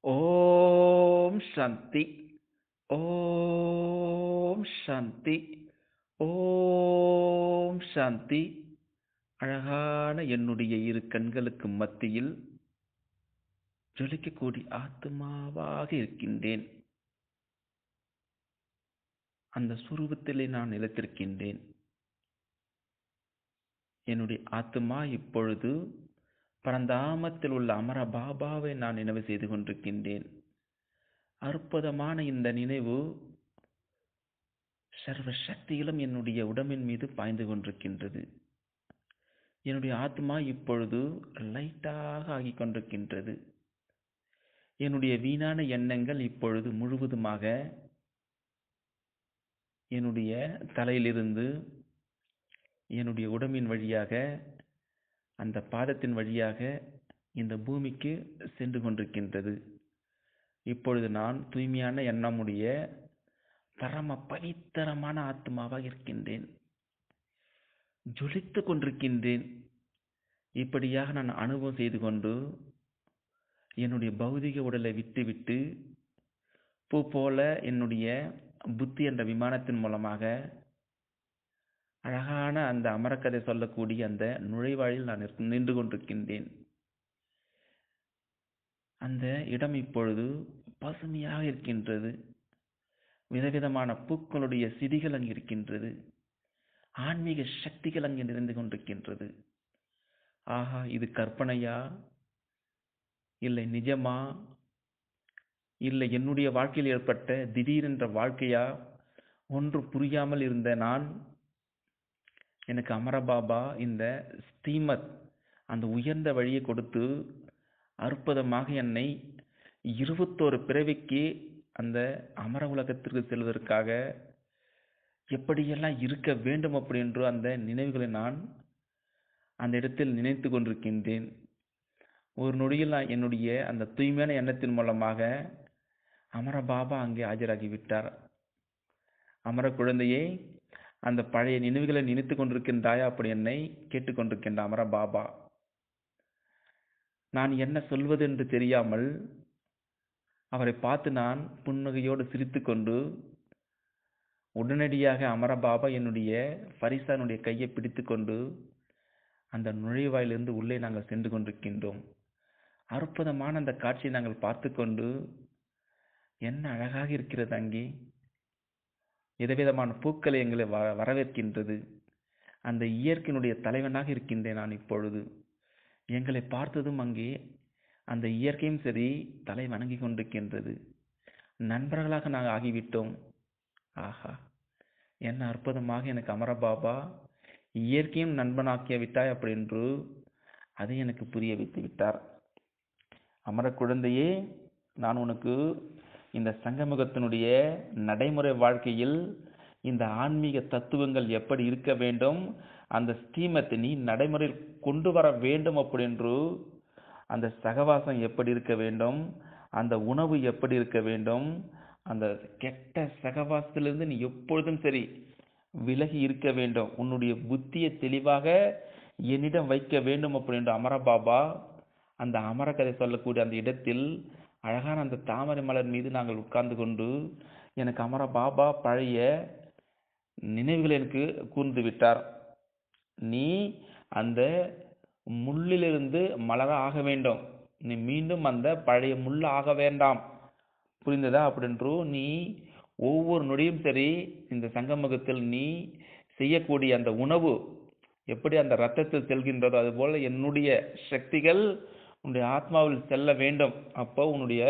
ஓம் சாந்தி. ஓம் சாந்தி. ஓம் சாந்தி. அழகான என்னுடைய இரு கண்களுக்கு மத்தியில் ஜொலிக்கக்கூடிய ஆத்மாவாக இருக்கின்றேன். அந்த சுரூபத்திலே நான் நிலைத்திருக்கின்றேன். என்னுடைய ஆத்மா இப்பொழுது பரந்தாமத்தில் உள்ள அமர பாபாவை நான் நினைவு செய்து கொண்டிருக்கின்றேன். அற்புதமான இந்த நினைவு சர்வ சக்தியிலும் என்னுடைய உடம்பின் மீது பாய்ந்து கொண்டிருக்கின்றது. என்னுடைய ஆத்மா இப்பொழுது லைட்டாக ஆகிக் கொண்டிருக்கின்றது. என்னுடைய வீணான எண்ணங்கள் இப்பொழுது முழுவதுமாக என்னுடைய தலையிலிருந்து என்னுடைய உடம்பின் வழியாக அந்த பாதத்தின் வழியாக இந்த பூமிக்கு சென்று கொண்டிருக்கின்றது. இப்பொழுது நான் தூய்மையான எண்ணமுடைய பரம பவித்தரமான ஆத்மாவாக இருக்கின்றேன். ஜொலித்து கொண்டிருக்கின்றேன். இப்படியாக நான் அனுபவம் செய்து கொண்டு என்னுடைய பௌதிக உடலை விட்டுவிட்டு பூ போல என்னுடைய புத்தி என்ற விமானத்தின் மூலமாக அழகான அந்த அமரக்கதை சொல்லக்கூடிய அந்த நுழைவாயில் நான் நின்று கொண்டிருக்கின்றேன். அந்த இடம் இப்பொழுது பசுமையாக இருக்கின்றது. விதவிதமான பூக்களுடைய சிதிகள் அங்கு இருக்கின்றது. ஆன்மீக சக்திகள் அங்கு நிறைந்து கொண்டிருக்கின்றது. ஆஹா இது கற்பனையா? இல்லை நிஜமா? இல்லை என்னுடைய வாழ்க்கையில் ஏற்பட்ட திடீரென்ற வாழ்க்கையா? ஒன்று புரியாமல் இருந்த நான் எனக்கு அமரபாபா இந்த ஸ்ரீமத் அந்த உயர்ந்த வழியை கொடுத்து அற்புதமாக என்னை இருபத்தோரு பிறவிக்கு அந்த அமர உலகத்திற்கு செல்வதற்காக எப்படியெல்லாம் இருக்க வேண்டும் அப்படி என்று அந்த நினைவுகளை நான் அந்த இடத்தில் நினைத்து கொண்டிருக்கின்றேன். ஒரு நொடியில் நான் என்னுடைய அந்த தூய்மையான எண்ணத்தின் மூலமாக அமரபாபா அங்கே ஆஜராகிவிட்டார் அமர குழந்தையை அந்த பழைய நினைவுகளை நினைத்து கொண்டிருக்கின்றாயா அப்படி என்னை கேட்டுக்கொண்டிருக்கின்ற அமர பாபா. நான் என்ன சொல்வது என்று தெரியாமல் அவரை பார்த்து நான் புன்னகையோடு சிரித்து கொண்டு உடனடியாக அமர பாபா என்னுடைய பரிசானுடைய கையை பிடித்து கொண்டு அந்த நுழைவாயிலிருந்து உள்ளே நாங்கள் சென்று கொண்டிருக்கின்றோம். அற்புதமான அந்த காட்சியை நாங்கள் பார்த்து கொண்டு என்ன அழகாக இருக்கிறது அங்கே! விதவிதமான பூக்களை எங்களை வ வரவேற்கின்றது. அந்த இயற்கையினுடைய தலைவனாக இருக்கின்றேன் நான் இப்பொழுது. எங்களை பார்த்ததும் அங்கே அந்த இயற்கையும் சரி தலை வணங்கி கொண்டிருக்கின்றது. நண்பர்களாக நாங்கள் ஆகிவிட்டோம். ஆஹா! என்ன அற்புதமாக எனக்கு அமரபாபா இயற்கையும் நண்பனாக்கிய விட்டாய் அப்படி என்று அதை எனக்கு புரிய வைத்து விட்டார். அமர குழந்தையே நான் உனக்கு இந்த சங்கமுகத்தினுடைய நடைமுறை வாழ்க்கையில் இந்த ஆன்மீக தத்துவங்கள் எப்படி இருக்க வேண்டும் அந்த ஸ்டீமத்தை நீ நடைமுறையில் கொண்டு வர வேண்டும் அப்படின்று அந்த சகவாசம் எப்படி இருக்க வேண்டும் அந்த உணவு எப்படி இருக்க வேண்டும் அந்த கெட்ட சகவாசத்திலிருந்து நீ எப்பொழுதும் சரி விலகி இருக்க வேண்டும் உன்னுடைய புத்தியை தெளிவாக என்னிடம் வைக்க வேண்டும் அப்படின்ற அமர அமரபாபா அந்த அமரகதை சொல்லக்கூடிய அந்த இடத்தில் அழகான அந்த தாமரை மலர் மீது நாங்கள் உட்கார்ந்து கொண்டு எனக்கு அமர பாபா பழைய நினைவுகள் எனக்கு கூர்ந்து விட்டார். நீ அந்த முள்ளிலிருந்து மலர ஆக வேண்டும். நீ மீண்டும் அந்த பழைய முள் ஆக வேண்டாம். புரிந்ததா? அப்படின்றோ நீ ஒவ்வொரு நொடியும் சரி இந்த சங்கமுகத்தில் நீ செய்யக்கூடிய அந்த உணவு எப்படி அந்த ரத்தத்தில் செல்கின்றதோ அதுபோல் என்னுடைய சக்திகள் உன்னுடைய ஆத்மாவில் செல்ல வேண்டும். அப்போ உன்னுடைய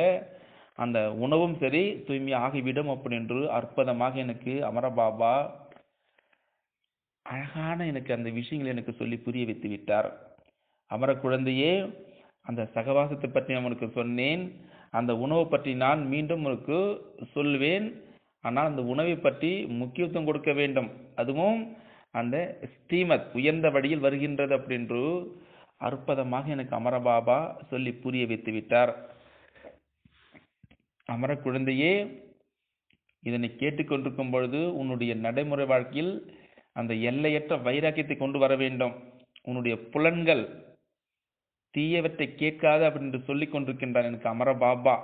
அந்த உணவும் சரி தூய்மை ஆகிவிடும் அப்படி என்று அற்புதமாக எனக்கு அமரபாபா அழகான எனக்கு அந்த விஷயங்களை எனக்கு சொல்லி புரிய வைத்து விட்டார். அமர குழந்தையே அந்த சகவாசத்தை பற்றி நான் உனக்கு சொன்னேன். அந்த உணவை பற்றி நான் மீண்டும் உனக்கு சொல்லுவேன் ஆனால் அந்த உணவை பற்றி முக்கியத்துவம் கொடுக்க வேண்டும். அதுவும் அந்த ஸ்ரீமத் உயர்ந்த வழியில் வருகின்றது அப்படின்று அற்புதமாக எனக்கு அமரபாபா சொல்லி புரிய வைத்து விட்டார். அமர குழந்தையே இதனை கேட்டுக்கொண்டிருக்கும் பொழுது உன்னுடைய நடைமுறை வாழ்க்கையில் அந்த எல்லையற்ற வைராக்கியத்தை கொண்டு வர வேண்டும். உன்னுடைய புலன்கள் தீயவற்றை கேட்காது அப்படின்னு சொல்லிக் கொண்டிருக்கின்றார் எனக்கு அமர பாபா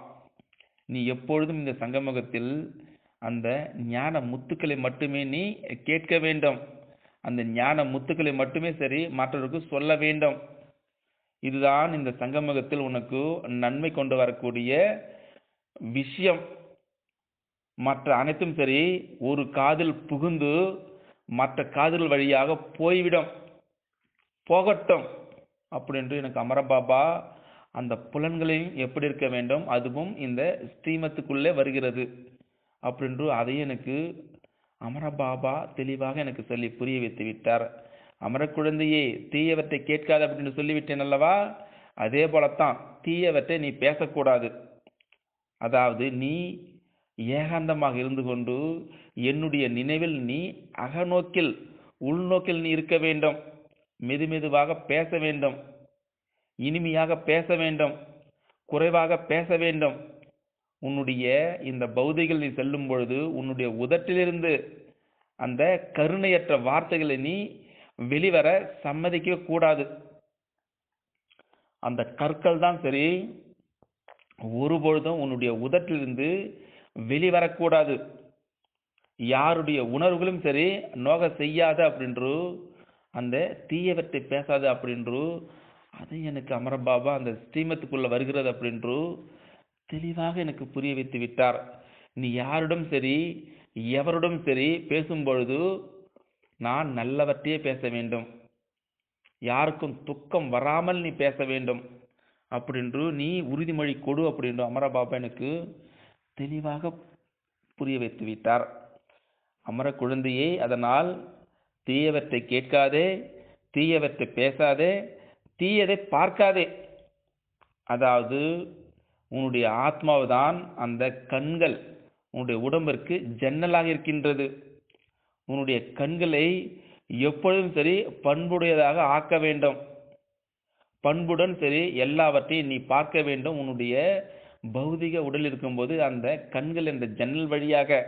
நீ எப்பொழுதும் இந்த சங்கமுகத்தில் அந்த ஞான முத்துக்களை மட்டுமே நீ கேட்க வேண்டும். அந்த ஞான முத்துக்களை மட்டுமே சரி மற்றவருக்கு சொல்ல வேண்டும். இதுதான் இந்த சங்கமகத்தில் உனக்கு நன்மை கொண்டு வரக்கூடிய விஷயம். மற்ற அனைத்தும் சரி ஒரு காதில் புகுந்து மற்ற காதல் வழியாக போய்விடும். போகட்டும் அப்படின்று எனக்கு அமரபாபா அந்த புலன்களையும் எப்படி இருக்க வேண்டும் அதுவும் இந்த ஸ்ரீமத்துக்குள்ளே வருகிறது அப்படின்று அதையும் எனக்கு அமரபாபா தெளிவாக எனக்கு சொல்லி புரிய வைத்து விட்டார். அமர குழந்தையே தீயவற்றை கேட்காது அப்படின்னு சொல்லிவிட்டேன் அல்லவா? அதே போலத்தான் தீயவற்றை நீ பேசக்கூடாது. அதாவது நீ ஏகாந்தமாக இருந்து கொண்டு என்னுடைய நினைவில் நீ அகநோக்கில் உள்நோக்கில் நீ இருக்க வேண்டும். மெது மெதுவாக பேச வேண்டும். இனிமையாக பேச வேண்டும். குறைவாக பேச வேண்டும். உன்னுடைய இந்த பௌதிகள் நீ செல்லும் பொழுது உன்னுடைய உதட்டிலிருந்து அந்த கருணையற்ற வார்த்தைகளை நீ வெளிவர சம்மதிக்க கூடாது. அந்த கற்கள் தான் சரி. ஒருபொழுதும் உன்னுடைய உதட்டிலிருந்து வெளிவரக்கூடாது. யாருடைய உணர்வுகளும் சரி நோக செய்யாத அப்படின்று அந்த தீயவற்றை பேசாது அப்படின்று அது எனக்கு அமரபாபா அந்த ஸ்ரீமத்துக்குள்ள வருகிறது அப்படின்று தெளிவாக எனக்கு புரிய வைத்து விட்டார். நீ யாரிடம் சரி எவரிடம் சரி பேசும் பொழுது நான் நல்லவற்றையே பேச வேண்டும். யாருக்கும் துக்கம் வராமல் நீ பேச வேண்டும். அப்படின்று நீ உறுதிமொழி கொடு அப்படின்று அமரபாபா எனக்கு தெளிவாக புரிய வைத்து விட்டார். அமர குழந்தையே அதனால் தீயவற்றை கேட்காதே தீயவற்றை பேசாதே தீயதை பார்க்காதே. அதாவது உன்னுடைய ஆத்மாவுதான் அந்த கண்கள் உன்னுடைய உடம்பிற்கு ஜன்னலாக இருக்கின்றது. உன்னுடைய கண்களை எப்பொழுதும் சரி பண்புடையதாக ஆக்க வேண்டும். பண்புடன் சரி எல்லாவற்றையும் நீ பார்க்க வேண்டும். உன்னுடைய பௌதிக உடல் இருக்கும்போது அந்த கண்கள் என்ற ஜன்னல் வழியாக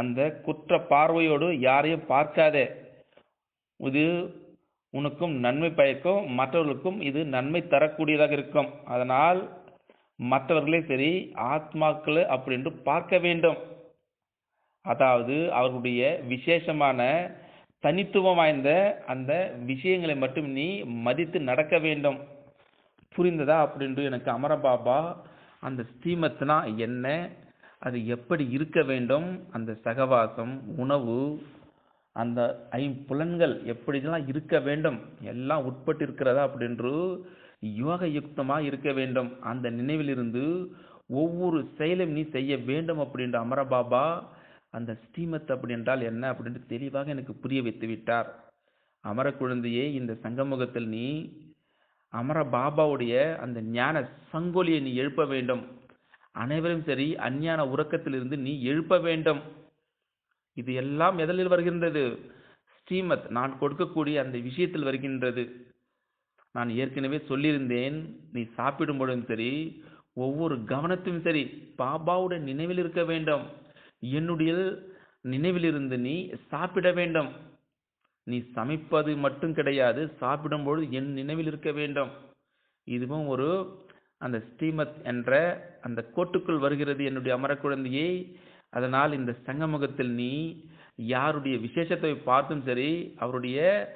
அந்த குற்ற பார்வையோடு யாரையும் பார்க்காதே. இது உனக்கும் நன்மை பயக்கும் மற்றவர்களுக்கும் இது நன்மை தரக்கூடியதாக இருக்கும். அதனால் மற்றவர்களே சரி ஆத்மாக்களை அப்படின்ட்டு பார்க்க வேண்டும். அதாவது அவர்களுடைய விசேஷமான தனித்துவம் வாய்ந்த அந்த விஷயங்களை மட்டும் நீ மதித்து நடக்க வேண்டும். புரிந்ததா? அப்படின்று எனக்கு அமரபாபா அந்த ஸ்ரீமத்னா என்ன? அது எப்படி இருக்க வேண்டும்? அந்த சகவாசம் உணவு அந்த ஐம்புலன்கள் எப்படிலாம் இருக்க வேண்டும்? எல்லாம் உட்பட்டு இருக்கிறதா அப்படின்று யோக யுக்தமாக இருக்க வேண்டும். அந்த நினைவிலிருந்து ஒவ்வொரு செயலும் நீ செய்ய வேண்டும் அப்படின்ற அமரபாபா அந்த ஸ்ரீமத் அப்படி என்றால் என்ன அப்படின்ட்டு தெளிவாக எனக்கு புரிய வைத்து விட்டார். அமர குழந்தையே இந்த சங்கமுகத்தில் நீ அமர பாபாவுடைய அந்த ஞான சங்கொலியை நீ எழுப்ப வேண்டும். அனைவரும் சரி அஞ்ஞான உறக்கத்திலிருந்து நீ எழுப்ப வேண்டும். இது எல்லாம் எதலில் வருகின்றது? ஸ்ரீமத் நான் கொடுக்கக்கூடிய அந்த விஷயத்தில் வருகின்றது. நான் ஏற்கனவே சொல்லியிருந்தேன் நீ சாப்பிடும் பொழுதும் சரி ஒவ்வொரு கவனத்தையும் சரி பாபாவுடைய நினைவில் இருக்க வேண்டும். என்னுடைய நினைவிலிருந்து நீ சாப்பிட வேண்டும். நீ சமைப்பது மட்டும் கிடையாது சாப்பிடும்பொழுது என் நினைவில் இருக்க வேண்டும். இதுவும் ஒரு அந்த ஸ்ரீமத் என்ற அந்த கோட்டுக்குள் வருகிறது என்னுடைய அமர குழந்தையை அதனால் இந்த சங்கமுகத்தில் நீ யாருடைய விசேஷத்தை பார்த்தும் சரி அவருடைய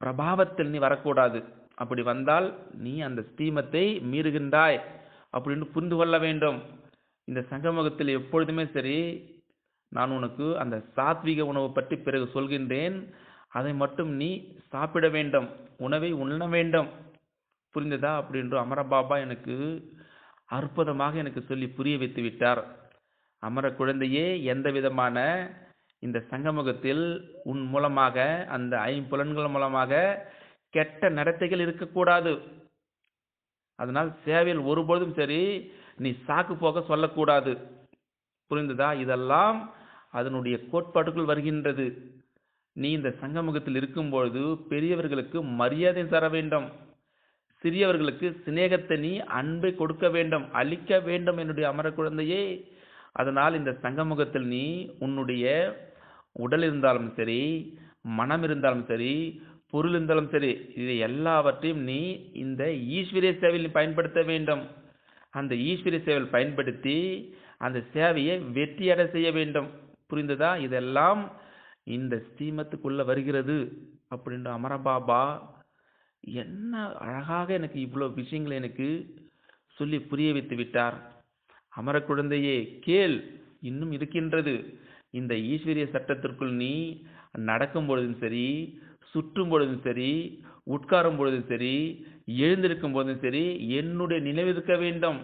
பிரபாவத்தில் நீ வரக்கூடாது. அப்படி வந்தால் நீ அந்த ஸ்ரீமத்தை மீறுகின்றாய். அப்படின்னு புரிந்து கொள்ள வேண்டும். இந்த சங்கமுகத்தில் எப்பொழுதுமே சரி நான் உனக்கு அந்த சாத்விக உணவு பற்றி பிறகு சொல்கின்றேன். அதை மட்டும் நீ சாப்பிட வேண்டும். உணவை உண்ண வேண்டும். புரிந்ததா? அப்படின்ற அமரபாபா எனக்கு அற்புதமாக எனக்கு சொல்லி புரிய வைத்து விட்டார். அமர குழந்தையே எந்த விதமான இந்த சங்கமுகத்தில் உன் மூலமாக அந்த ஐம்புலன்கள் மூலமாக கெட்ட நடத்தைகள் இருக்கக்கூடாது. அதனால் சேவையில் ஒருபொழுதும் சரி நீ சாக்கு போக சொல்லக்கூடாது. புரிந்ததா? இதெல்லாம் அதனுடைய கோட்பாட்டுக்குள் வருகின்றது. நீ இந்த சங்கமுகத்தில் இருக்கும்பொழுது பெரியவர்களுக்கு மரியாதை தர வேண்டும். சிறியவர்களுக்கு சிநேகத்தை நீ அன்பை கொடுக்க வேண்டும் அளிக்க வேண்டும் என்னுடைய அமர குழந்தையே. அதனால் இந்த சங்கமுகத்தில் நீ உன்னுடைய உடல் இருந்தாலும் சரி மனம் இருந்தாலும் சரி பொருள் இருந்தாலும் சரி இதை எல்லாவற்றையும் நீ இந்த ஈஸ்வரிய சேவையில் நீ பயன்படுத்த வேண்டும். அந்த ஈஸ்வரிய சேவையில் பயன்படுத்தி அந்த சேவையை வெற்றியடை செய்ய வேண்டும். புரிந்ததா? இதெல்லாம் இந்த ஸ்தீமத்துக்குள்ளே வருகிறது அப்படின்ற அமரபாபா என்ன அழகாக எனக்கு இவ்வளோ விஷயங்களை எனக்கு சொல்லி புரிய வைத்து விட்டார். அமர குழந்தையே கேள் இன்னும் இருக்கின்றது. இந்த ஈஸ்வரிய சட்டத்திற்குள் நீ நடக்கும் பொழுதும் சரி சுற்றும் பொழுதும் சரி உட்காரும் பொழுதும் சரி எழுந்திருக்கும் போதும் சரி என்னுடைய நினைவிருக்க வேண்டும்.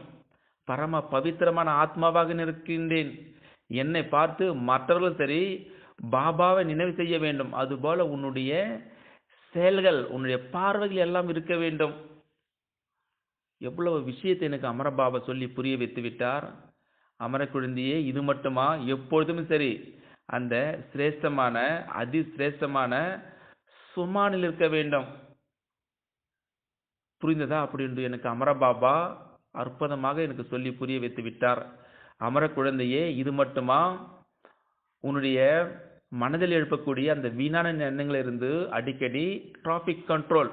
பரம பவித்திரமான ஆத்மாவாக நிற்கின்றேன். என்னை பார்த்து மற்றவர்களும் சரி பாபாவை நினைவு செய்ய வேண்டும். அதுபோல உன்னுடைய செயல்கள் உன்னுடைய பார்வைகள் எல்லாம் இருக்க வேண்டும். எவ்வளவு விஷயத்தை எனக்கு அமரபாபா சொல்லி புரிய வைத்து விட்டார். அமர குழந்தையே இது மட்டுமா? எப்பொழுதும் சரி. அந்த சிரேஷ்டமான அதி சிரேஷ்டமான சுமானில் இருக்க வேண்டும். புரிந்ததா? அப்படி என்று எனக்கு அமரபாபா அற்புதமாக எனக்கு சொல்லி புரிய வைத்து விட்டார். அமர குழந்தையே இது மட்டுமா? உன்னுடைய மனதில் எழுப்பக்கூடிய அந்த வீணான எண்ணங்களிலிருந்து அடிக்கடி டிராஃபிக் கண்ட்ரோல்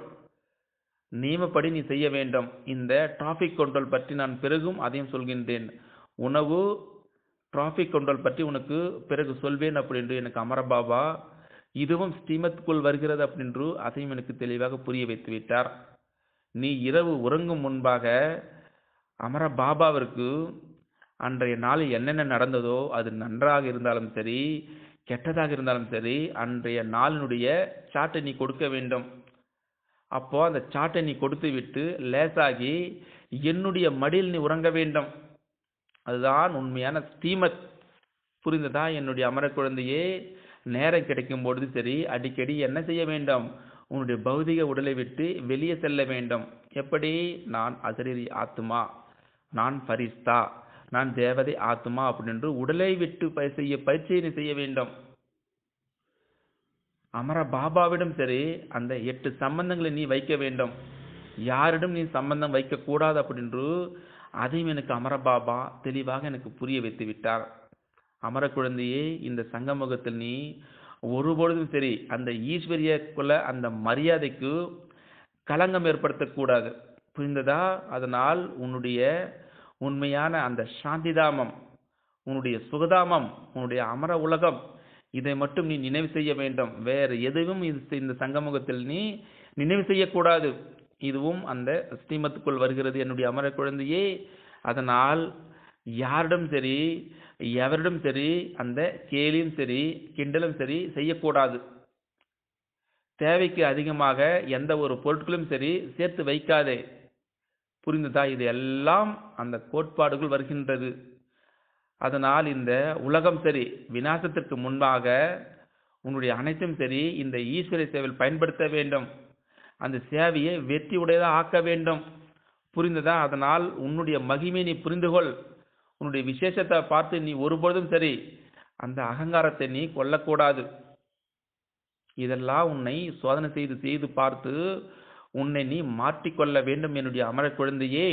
நியமப்படி நீ செய்ய வேண்டும். இந்த டிராஃபிக் கண்ட்ரோல் பற்றி நான் பிறகும் அதையும் சொல்கின்றேன். உணவு டிராஃபிக் கண்ட்ரோல் பற்றி உனக்கு பிறகு சொல்வேன் அப்படின்று எனக்கு அமரபாபா இதுவும் ஸ்ரீமத்குள் வருகிறது அப்படின்று அதையும் எனக்கு தெளிவாக புரிய வைத்து விட்டார். நீ இரவு உறங்கும் முன்பாக அமர பாபாவிற்கு அன்றைய நாளில் என்னென்ன நடந்ததோ அது நன்றாக இருந்தாலும் சரி கெட்டதாக இருந்தாலும் சரி அன்றைய நாளினுடைய சாட்டை நீ கொடுக்க வேண்டும். அப்போ அந்த சாட்டை நீ கொடுத்து விட்டு லேசாகி என்னுடைய மடியில் நீ உறங்க வேண்டும். அதுதான் உண்மையான ஸ்ரீமத் புரிந்ததா? என்னுடைய அமர குழந்தையே நேரம் கிடைக்கும் பொழுது சரி அடிக்கடி என்ன செய்ய வேண்டும்? உன்னுடைய பௌதிக உடலை விட்டு வெளியே செல்ல வேண்டும். எப்படி? நான் அசரீரி ஆத்மா நான் பரிஸ்தா. நான் தேவதை ஆத்மா அப்படின்று உடலை விட்டு செய்ய பயிற்சியை நீ செய்ய வேண்டும். அமர பாபாவிடம் சரி அந்த எட்டு சம்பந்தங்களை நீ வைக்க வேண்டும். யாரிடம் நீ சம்பந்தம் வைக்க கூடாது அப்படின்று அதையும் எனக்கு அமர பாபா தெளிவாக எனக்கு புரிய வைத்து விட்டார். அமர குழந்தையே இந்த சங்கமுகத்தில் நீ ஒருபொழுதும் சரி அந்த ஈஸ்வரியக்குள்ள அந்த மரியாதைக்கு களங்கம் ஏற்படுத்தக்கூடாது. புரிந்ததா? அதனால் உன்னுடைய உண்மையான அந்த சாந்திதாமம் உன்னுடைய சுகதாமம் உன்னுடைய அமர உலகம் இதை மட்டும் நீ நினைவு செய்ய வேண்டும். வேறு எதுவும் இந்த சங்கமுகத்தில் நீ நினைவு செய்யக்கூடாது. இதுவும் அந்த ஸ்ரீமத்துக்குள் வருகிறது என்னுடைய அமர குழந்தையே. அதனால் யாரிடம் சரி எவரிடம் சரி அந்த கேலியும் சரி கிண்டலும் சரி செய்யக்கூடாது. தேவைக்கு அதிகமாக எந்த ஒரு பொருட்களும் சரி சேர்த்து வைக்காதே. புரிந்ததா? இது எல்லாம் அந்த கோட்பாடுகள் வருகின்றது. அதனால் இந்த உலகம் சரி விநாசத்திற்கு முன்பாக உன்னுடைய அனைத்தும் சரி இந்த ஈஸ்வர சேவையில் பயன்படுத்த வேண்டும். அந்த சேவையை வெற்றி உடையதாக ஆக்க வேண்டும். புரிந்ததா? அதனால் உன்னுடைய மகிமை நீ புரிந்துகொள். உன்னுடைய விசேஷத்தை பார்த்து நீ ஒருபொழுதும் சரி அந்த அகங்காரத்தை நீ கொல்லக்கூடாது. இதெல்லாம் உன்னை சோதனை செய்து செய்து பார்த்து உன்னை நீ மாற்றிக்கொள்ள வேண்டும் என்னுடைய அமர குழந்தையே.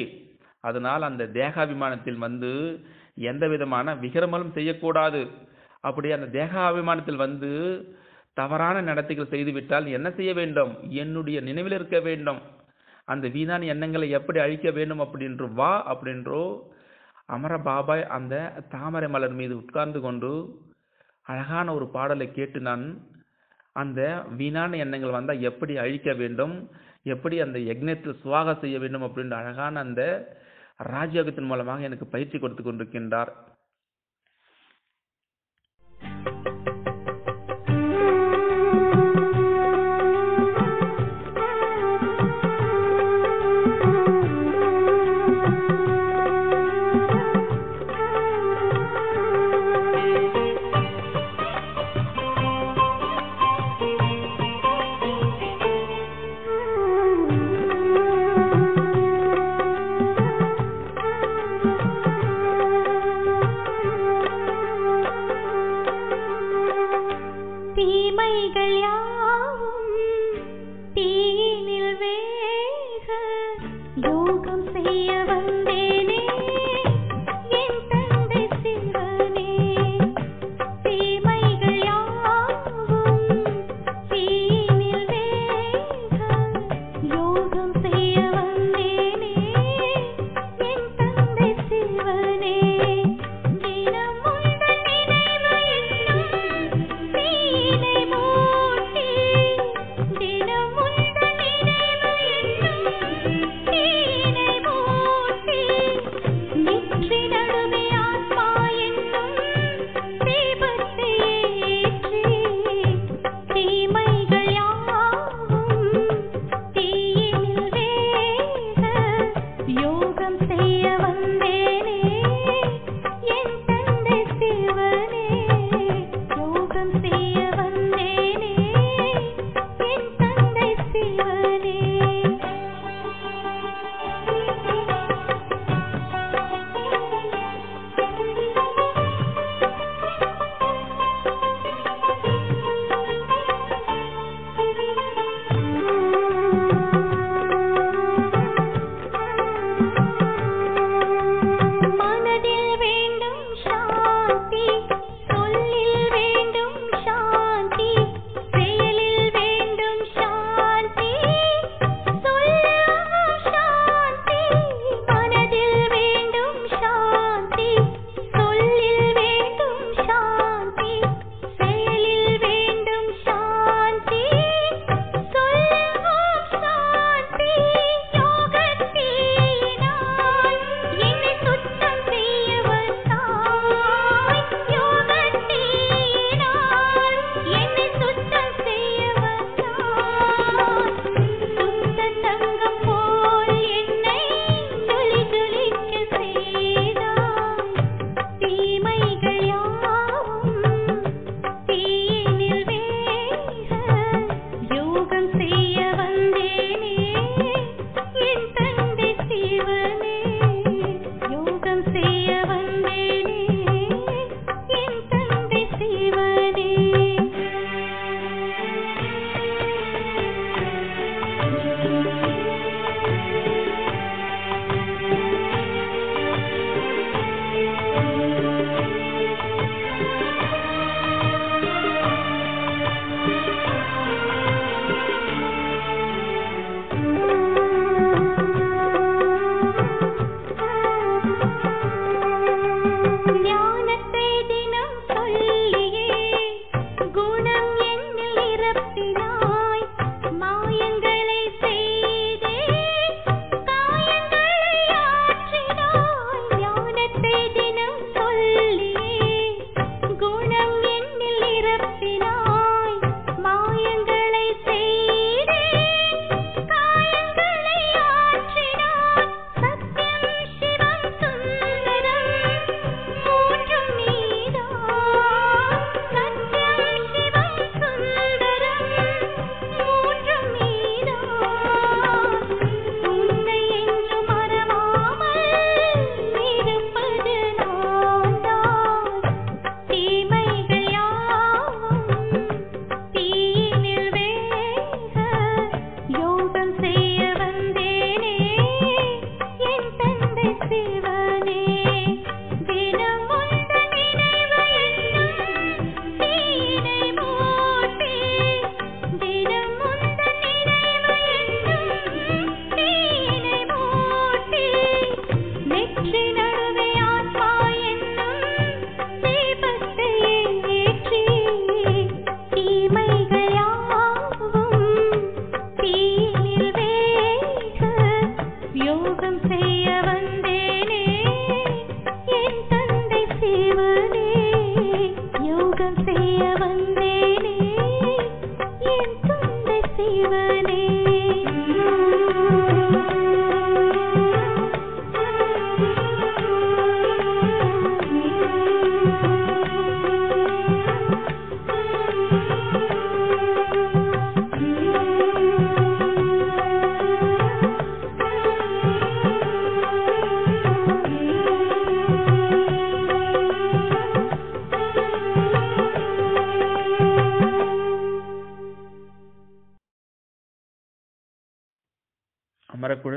அதனால் அந்த தேகாபிமானத்தில் வந்து எந்த விதமான விகிரமலும் செய்யக்கூடாது. அப்படி அந்த தேகாபிமானத்தில் வந்து தவறான நடத்தைகள் செய்துவிட்டால் என்ன செய்ய வேண்டும்? என்னுடைய நினைவில் இருக்க வேண்டும். அந்த வீணான எண்ணங்களை எப்படி அழிக்க வேண்டும் அப்படின்று வா அப்படின்றோ அமர பாபாய் அந்த தாமரை மலர் மீது உட்கார்ந்து கொண்டு அழகான ஒரு பாடலை கேட்டு நான் அந்த வீணான எண்ணங்கள் வந்தால் எப்படி அழிக்க வேண்டும்? எப்படி அந்த யக்னத்தில் சுவாக செய்ய வேண்டும் அப்படின்ற அழகான அந்த ராஜயோகத்தின் மூலமாக எனக்கு பயிற்சி கொடுத்து கொண்டிருக்கின்றார்.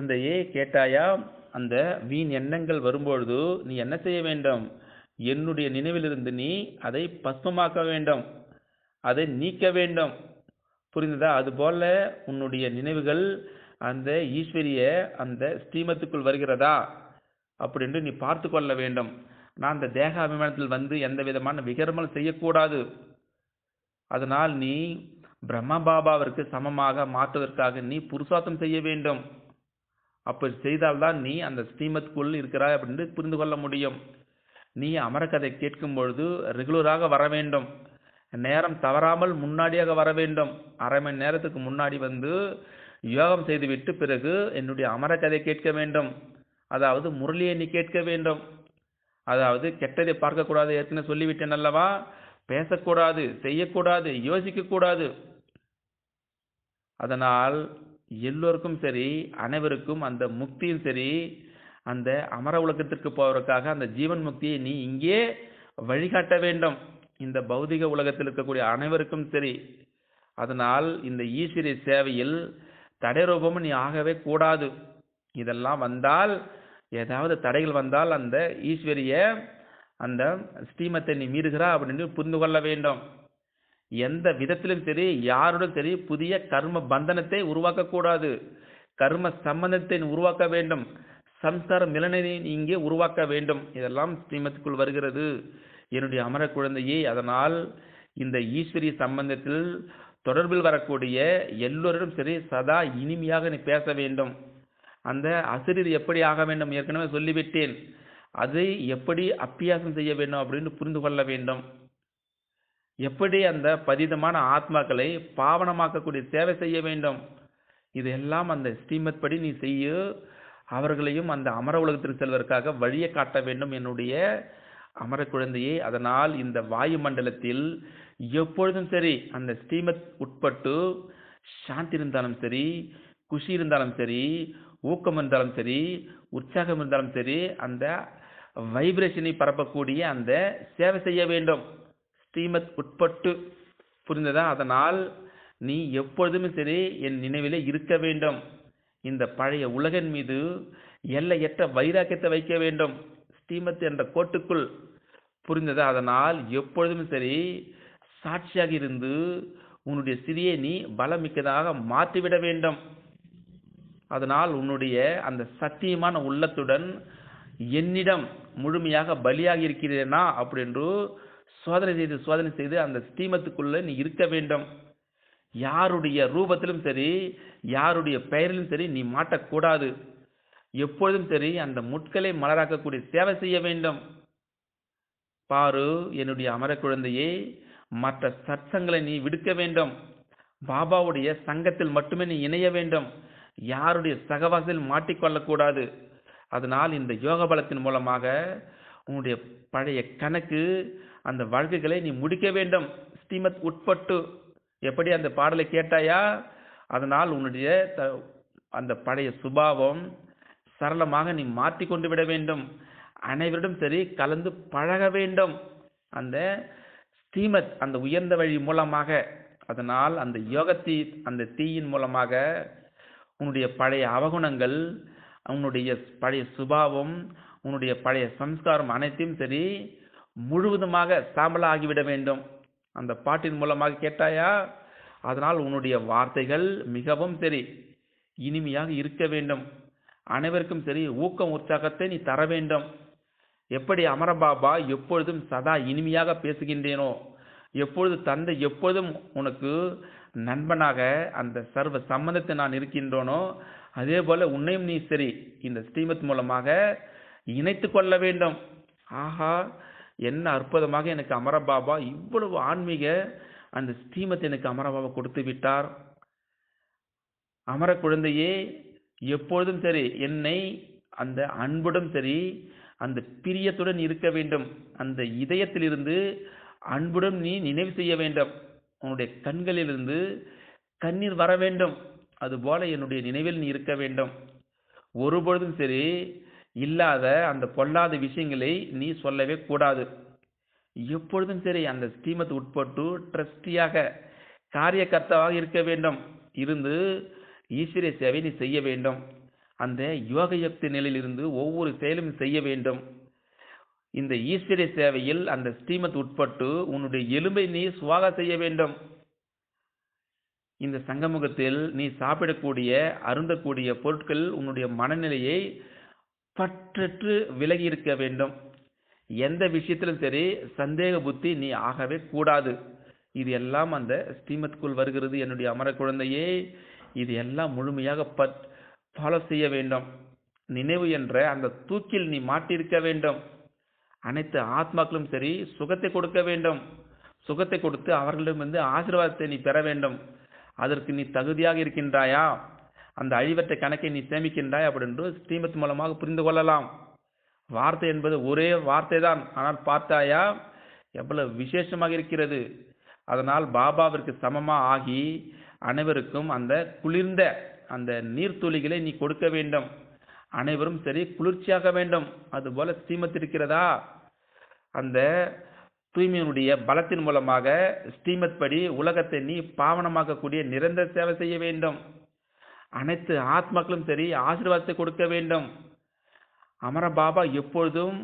குழந்தையே கேட்டாயா அந்த வீண் எண்ணங்கள் வரும்பொழுது நீ என்ன செய்ய வேண்டும்? என்னுடைய நினைவிலிருந்து நீ அதை பஸ்மமாக்க வேண்டும். அதை நீக்க வேண்டும். புரிந்ததா? அதுபோல உன்னுடைய நினைவுகள் அந்த ஈஸ்வரிய அந்த ஸ்ரீமத்துக்குள் வருகிறதா? அப்படின்னு நீ பார்த்து கொள்ள வேண்டும். நான் அந்த தேக அபிமானத்தில் வந்து எந்த விதமான விகரமல் செய்யக்கூடாது. அதனால் நீ பிரம்ம பாபாவிற்கு சமமாக மாற்றுவதற்காக நீ புருஷார்த்தம் செய்ய வேண்டும். அப்போ செய்தால்தான் நீ அந்த ஸ்ரீமத்துக்குள் இருக்கிறாய் அப்படின்னு புரிந்து கொள்ள முடியும். நீ அமரக்கதை கேட்கும் பொழுது ரெகுலராக வர வேண்டும். நேரம் தவறாமல் முன்னாடியாக வர வேண்டும். அரை மணி நேரத்துக்கு முன்னாடி வந்து யோகம் செய்துவிட்டு பிறகு என்னுடைய அமரக்கதை கேட்க வேண்டும். அதாவது முரளியை நீ கேட்க வேண்டும். அதாவது கெட்டதை பார்க்கக்கூடாது ஏற்கனவே சொல்லிவிட்டேன் அல்லவா? பேசக்கூடாது செய்யக்கூடாது யோசிக்கக்கூடாது. அதனால் எல்லோருக்கும் சரி அனைவருக்கும் அந்த முக்தியும் சரி அந்த அமர உலகத்திற்கு போவதற்காக அந்த ஜீவன் முக்தியை நீ இங்கே வழிகாட்ட வேண்டும். இந்த பௌதிக உலகத்தில் இருக்கக்கூடிய அனைவருக்கும் சரி. அதனால் இந்த ஈஸ்வரிய சேவையில் தடைரூபமும் நீ ஆகவே கூடாது. இதெல்லாம் வந்தால் ஏதாவது தடைகள் வந்தால் அந்த ஈஸ்வரிய அந்த ஸ்ரீமத்தை நீ மீறுகிறா அப்படின்னு புரிந்து கொள்ள வேண்டும். எந்த விதத்திலும் சரி யாருடன் சரி புதிய கர்ம பந்தனத்தை உருவாக்கக்கூடாது. கர்ம சம்பந்தத்தை உருவாக்க வேண்டும். சம்சார மிலனை இங்கே உருவாக்க வேண்டும். இதெல்லாம் ஸ்ரீமத்துக்குள் வருகிறது. என்னுடைய அமர குழந்தையே அதனால் இந்த ஈஸ்வரிய சம்பந்தத்தில் தொடர்பில் வரக்கூடிய எல்லோரிடம் சரி சதா இனிமையாக நீ பேச வேண்டும். அந்த அசிரியர் எப்படி ஆக வேண்டும்? ஏற்கனவே சொல்லிவிட்டேன். அதை எப்படி அப்பியாசம் செய்ய வேண்டும் அப்படின்னு புரிந்து கொள்ள வேண்டும். எப்படி அந்த பதிதமான ஆத்மாக்களை பாவனமாக்கக்கூடிய சேவை செய்ய வேண்டும்? இதெல்லாம் அந்த ஸ்ரீமத் படி நீ செய்ய. அவர்களையும் அந்த அமர உலகத்திற்கு செல்வதற்காக வழியை காட்ட வேண்டும் என்னுடைய அமர குழந்தையை. அதனால் இந்த வாயு மண்டலத்தில் எப்பொழுதும் சரி அந்த ஸ்ரீமத் உட்பட்டு சாந்தி இருந்தாலும் சரி குஷி இருந்தாலும் சரி ஊக்கம் இருந்தாலும் சரி உற்சாகம் இருந்தாலும் சரி அந்த வைப்ரேஷனை பரப்பக்கூடிய அந்த சேவை செய்ய வேண்டும். ஸ்ரீமத் உட்பட்டு புரிந்ததா? அதனால் நீ எப்பொழுதுமே சரி என் நினைவிலே இருக்க வேண்டும். இந்த பழைய உலகின் மீது எல்லையற்ற வைராக்கியத்தை வைக்க வேண்டும். ஸ்ரீமத் என்ற கோட்டுக்குள் புரிந்ததா? அதனால் எப்பொழுதும் சரி சாட்சியாக இருந்து உன்னுடைய சிறியை நீ பலமிக்கதாக மாற்றிவிட வேண்டும். அதனால் உன்னுடைய அந்த சத்தியமான உள்ளத்துடன் என்னிடம் முழுமையாக பலியாகி இருக்கிறேனா? அப்படின்று சோதனை செய்து சோதனை செய்து அந்த ஸ்டீமத்துக்குள்ளே நீ இருக்க வேண்டும். யாருடைய ரூபத்திலும் சரி யாருடைய பெயரிலும் சரி நீ மாட்டக்கூடாது. எப்பொழுதும் சரி அந்த முட்களை மலராக்கக்கூடிய சேவை செய்ய வேண்டும். பாரு என்னுடைய அமர குழந்தையே மற்ற சத்சங்களை நீ விடுக்க வேண்டும். பாபாவுடைய சங்கத்தில் மட்டுமே நீ இணைய வேண்டும். யாருடைய சகவாசத்தில் மாட்டிக்கொள்ளக்கூடாது அதனால் இந்த யோக பலத்தின் மூலமாக உன்னுடைய பழைய கணக்கு அந்த வழக்குகளை நீ முடிக்க வேண்டும். ஸ்ரீமத் உட்பட்டு. எப்படி அந்த பாடலை கேட்டாயா? அதனால் உன்னுடைய த- அந்த பழைய சுபாவம் சரளமாக நீ மாற்றி கொண்டு விட வேண்டும். அனைவரிடம் சரி கலந்து பழக வேண்டும். அந்த ஸ்ரீமத் அந்த உயர்ந்த வழி மூலமாக அதனால் அந்த யோகத்தி அந்த தீயின் மூலமாக உன்னுடைய பழைய அவகுணங்கள் உன்னுடைய பழைய சுபாவம் உன்னுடைய பழைய சம்ஸ்காரம் அனைத்தையும் சரி முழுவதுமாக சாம்பலா ஆகிவிட வேண்டும். அந்த பாட்டின் மூலமாக கேட்டாயா? அதனால் உன்னுடைய வார்த்தைகள் மிகவும் சரி. இனிமையாக இருக்க வேண்டும். அனைவருக்கும் சரி ஊக்கம் உற்சாகத்தை நீ தர வேண்டும். எப்படி அமரபாபா எப்பொழுதும் சதா இனிமையாக பேசுகின்றேனோ எப்பொழுது தந்தை எப்பொழுதும் உனக்கு நண்பனாக அந்த சர்வ சம்மந்தத்தை நான் இருக்கின்றோனோ அதே போல உன்னையும் நீ சரி. இந்த ஸ்ரீமத் மூலமாக இணைத்து கொள்ள வேண்டும். ஆஹா என்ன அற்புதமாக எனக்கு அமரபாபா இவ்வளவு ஆன்மீக அந்த ஸ்ரீமத் எனக்கு அமரபாபா கொடுத்து விட்டார். அமர குழந்தையே எப்பொழுதும் சரி என்னை அந்த அன்புடன் சரி அந்த பிரியத்துடன் இருக்க வேண்டும். அந்த இதயத்திலிருந்து அன்புடன் நீ நினைவு செய்ய வேண்டும். உன்னுடைய கண்களிலிருந்து கண்ணீர் வர வேண்டும். அதுபோல என்னுடைய நினைவில் நீ இருக்க வேண்டும். ஒருபொழுதும் சரி இல்லாத அந்த பொல்லாத விஷயங்களை நீ சொல்லவே கூடாது. எப்பொழுதும் சரி அந்த ஸ்ரீமத் உட்பட்டு ட்ரஸ்டியாக காரியகர்த்தாவாக இருக்க வேண்டும். இருந்து ஈஸ்வரிய சேவை நீ செய்ய வேண்டும். அந்த யோக யுக்தி நிலையிலிருந்து ஒவ்வொரு செயலும் செய்ய வேண்டும். இந்த ஈஸ்வரிய சேவையில் அந்த ஸ்ரீமத் உட்பட்டு உன்னுடைய எலும்பை நீ சுவாக செய்ய வேண்டும். இந்த சங்கமுகத்தில் நீ சாப்பிடக்கூடிய அருந்தக்கூடிய பொருட்கள் உன்னுடைய மனநிலையை பற்றற்று விலகி இருக்க வேண்டும். எந்த விஷயத்திலும் சரி சந்தேக புத்தி நீ ஆகவே கூடாது. இது எல்லாம் அந்த ஸ்ரீமத்குள் வருகிறது என்னுடைய அமர குழந்தையே. இது எல்லாம் முழுமையாக பட் ஃபாலோ செய்ய வேண்டும். நினைவு என்ற அந்த தூக்கில் நீ மாட்டியிருக்க வேண்டும். அனைத்து ஆத்மாக்களும் சரி சுகத்தை கொடுக்க வேண்டும். சுகத்தை கொடுத்து அவர்களிடமிருந்து ஆசீர்வாதத்தை நீ பெற வேண்டும். அதற்கு நீ தகுதியாக இருக்கின்றாயா? அந்த அழிவற்ற கணக்கை நீ சேமிக்கின்றாய் அப்படின்னு ஸ்ரீமத் மூலமாக புரிந்து கொள்ளலாம். வார்த்தை என்பது ஒரே வார்த்தை தான் ஆனால் பார்த்தாயா எவ்வளவு விசேஷமாக இருக்கிறது. அதனால் பாபாவிற்கு சமமாக ஆகி அனைவருக்கும் அந்த குளிர்ந்த அந்த நீர்த்துளிகளை நீ கொடுக்க வேண்டும். அனைவரும் சரி குளிர்ச்சியாக வேண்டும். அதுபோல ஸ்ரீமத் இருக்கிறதா? அந்த தூய்மையினுடைய பலத்தின் மூலமாக ஸ்ரீமத் படி உலகத்தை நீ பாவனமாக்கக்கூடிய நிரந்தர சேவை செய்ய வேண்டும். அனைத்து ஆத்மாக்களும் சரி ஆசீர்வாதத்தை கொடுக்க வேண்டும். அமர பாபா எப்பொழுதும்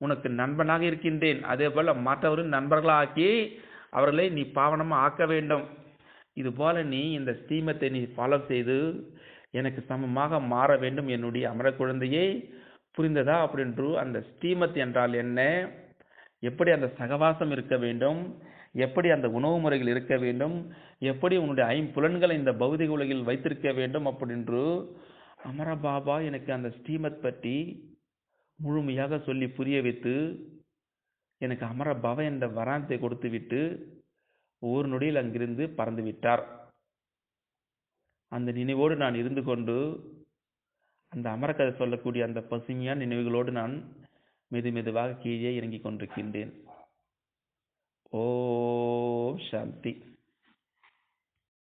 உனக்கு நண்பனாக இருக்கின்றேன். அதே போல மற்றவரும் நண்பர்களாக்கி அவர்களை நீ பாவனமாக ஆக்க வேண்டும். இதுபோல நீ இந்த ஸ்தீமத்தை நீ ஃபாலோ செய்து எனக்கு சமமாக மாற வேண்டும். என்னுடைய அமர குழந்தையை புரிந்ததா அப்படின்று அந்த ஸ்டீமத் என்றால் என்ன? எப்படி அந்த சகவாசம் இருக்க வேண்டும்? எப்படி அந்த உணவு முறைகள் இருக்க வேண்டும்? எப்படி உன்னுடைய ஐம்புலன்களை இந்த பௌதிக உலகில் வைத்திருக்க வேண்டும் அப்படின்று அமர பாபா எனக்கு அந்த ஸ்ரீமத் பற்றி முழுமையாக சொல்லி புரிய வைத்து எனக்கு அமர பவ என்ற வராந்தத்தை கொடுத்து விட்டு ஒரு நொடியில் அங்கிருந்து பறந்து விட்டார். அந்த நினைவோடு நான் இருந்து கொண்டு அந்த அமரக்கதை சொல்லக்கூடிய அந்த பசுமையான நினைவுகளோடு நான் மெது மெதுவாக கீழே இறங்கிக் கொண்டிருக்கின்றேன். ஓ சாந்தி